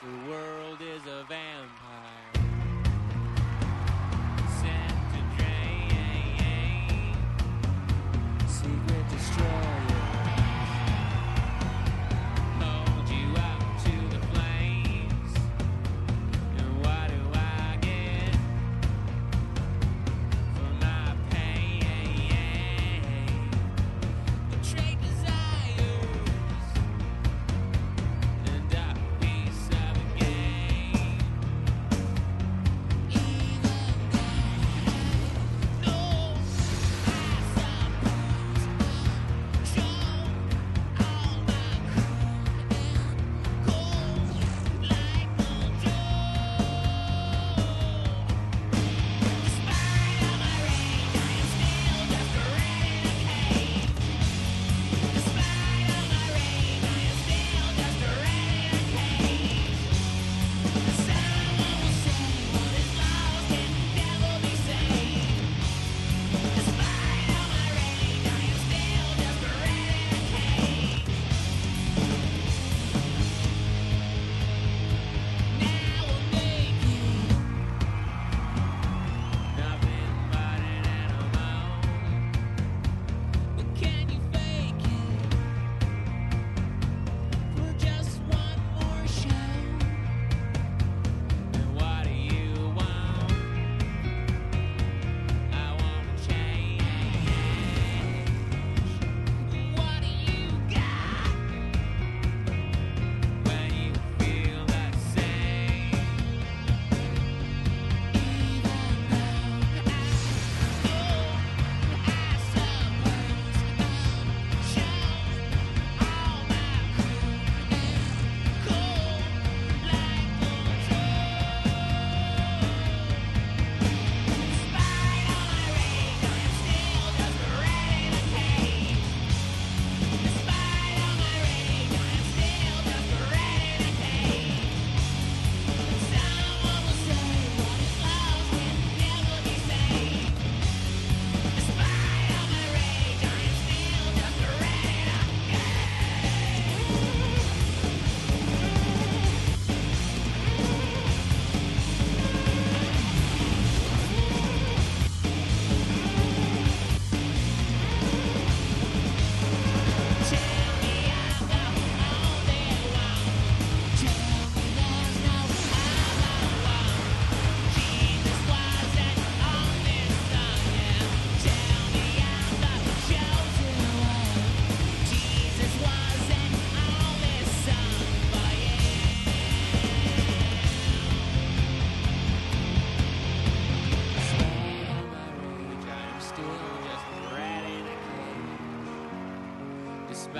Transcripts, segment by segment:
The world is a van.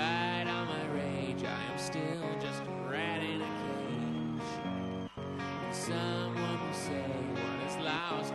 light on my rage. I am still just a rat in a cage. And someone will say, What is lost?